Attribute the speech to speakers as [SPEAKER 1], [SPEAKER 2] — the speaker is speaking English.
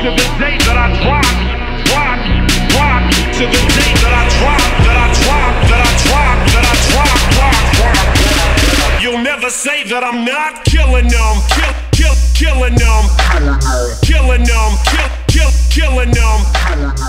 [SPEAKER 1] to the day that I drop, drop, drop to the day that I drop, that I drop, that I drop, that I drop, drop, drop. You'll never say that I'm not killing them, kill, kill, killing them, killing them, kill, kill, killing them.